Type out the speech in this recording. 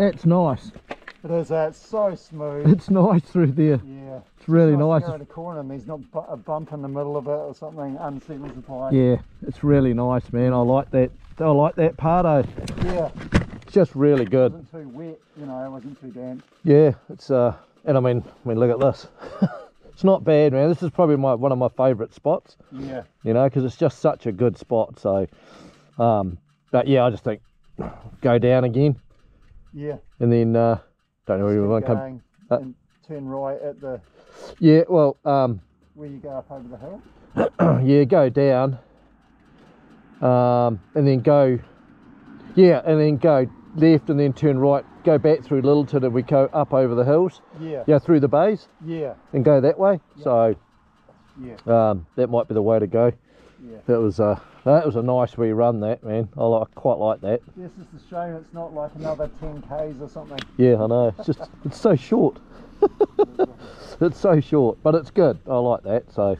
that's nice. It is. Uh, it's so smooth. It's nice through there. yeah. It's really nice. nice. Around the corner, and there's not a bump in the middle of it or something. Unsettles the bike. Yeah, it's really nice, man. I like that. I like that part. Pardo. Yeah. It's just really good. It wasn't too wet. You know, it wasn't too damp. Yeah, it's uh, and I mean, I mean, look at this. it's not bad, man. This is probably my one of my favourite spots. Yeah. You know, because it's just such a good spot. So, um, but yeah, I just think go down again, Yeah. and then uh, don't know where you want to come. uh, and turn right at the Yeah, well, um, where you go up over the hill. yeah, go down, um, and then go, yeah, and then go left, and then turn right. Go back through Lyttelton, and we go up over the hills. Yeah. Yeah, through the bays, Yeah. and go that way. So Yeah. um, that might be the way to go. Yeah. That was a that was a nice wee run, that man. I like quite like that. This is the shame it's not like another 10 k's or something. Yeah, I know. It's just it's so short. it's so short, but it's good. I like that. So